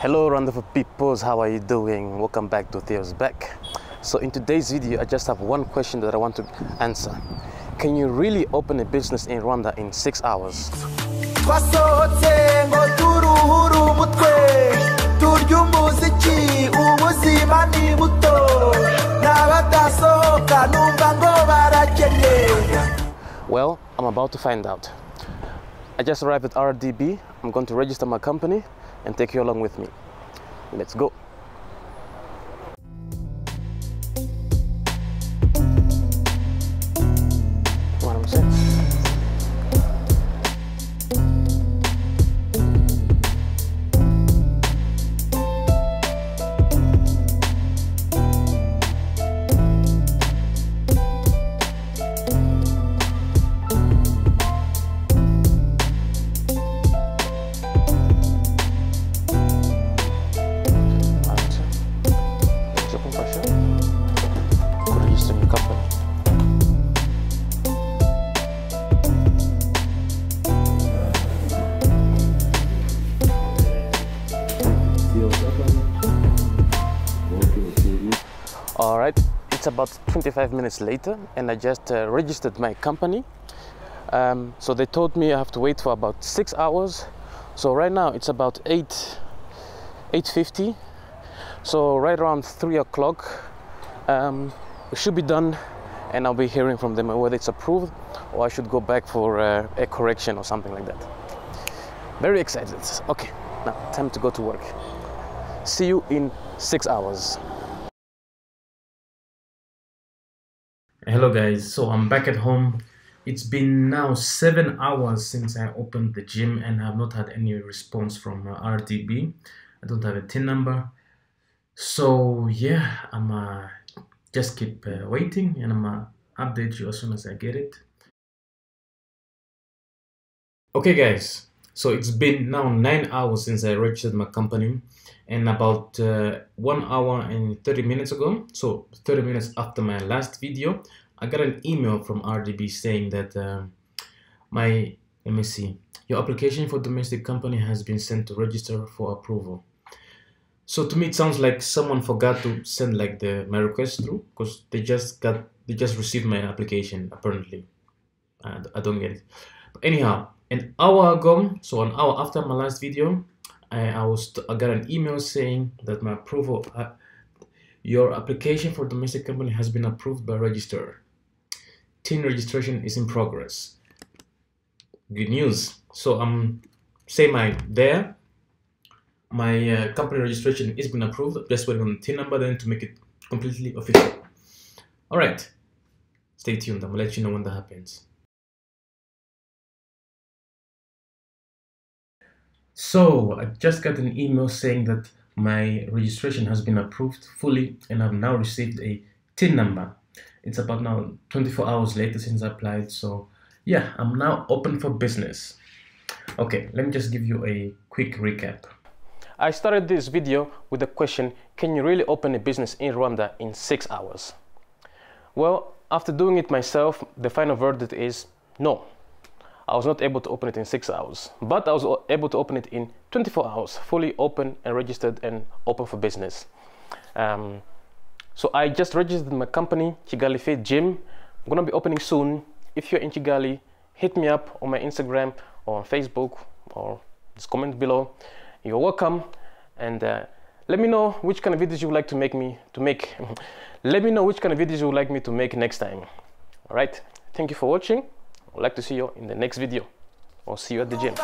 Hello wonderful peoples, how are you doing? Welcome back to Theo's Back. So in today's video, I just have one question that I want to answer. Can you really open a business in Rwanda in six hours? twasohotse ngo turuhure umutwe turye umuziki ubuzima ni buto n'abadasohoka numva ngo barakennye Well, I'm about to find out. I just arrived at RDB. I'm going to register my company and take you along with me. Let's go. All right, it's about 25 minutes later, and I just uh, registered my company. Um, so they told me I have to wait for about six hours. So right now it's about 8 8:50. So right around three o'clock, um, we should be done, and I'll be hearing from them whether it's approved or I should go back for uh, a correction or something like that. Very excited. Okay, now time to go to work. See you in six hours. Hello guys, so I'm back at home. It's been now seven hours since I opened the gym and I've not had any response from uh, RDB. I don't have a TIN number. So yeah, I'm uh, just keep uh, waiting and I'm uh, update you as soon as I get it. Okay guys, so it's been now nine hours since I registered my company and about uh, one hour and 30 minutes ago, so 30 minutes after my last video, I got an email from RDB saying that um, my, let me see, your application for domestic company has been sent to register for approval. So to me, it sounds like someone forgot to send like the my request through because they just got they just received my application apparently. I, I don't get it. But anyhow, an hour ago, so an hour after my last video, I, I was I got an email saying that my approval, uh, your application for domestic company has been approved by registrar. TIN registration is in progress. Good news. So I'm say my there. My uh, company registration is been approved. Just waiting on the TIN number then to make it completely official. All right. Stay tuned. I'm gonna let you know when that happens. So I just got an email saying that my registration has been approved fully and I've now received a TIN number. It's about now 24 hours later since I applied. So yeah, I'm now open for business. Okay, let me just give you a quick recap. I started this video with the question Can you really open a business in Rwanda in six hours? Well, after doing it myself, the final verdict is no. I was not able to open it in six hours, but I was able to open it in 24 hours, fully open and registered and open for business. Um, so I just registered my company, Kigali Fit Gym. I'm gonna be opening soon. If you're in Kigali, hit me up on my Instagram or on Facebook or just comment below. You're welcome, and uh, let me know which kind of videos you would like to make me to make. let me know which kind of videos you would like me to make next time. All right. Thank you for watching. I'd like to see you in the next video. Or see you at the gym.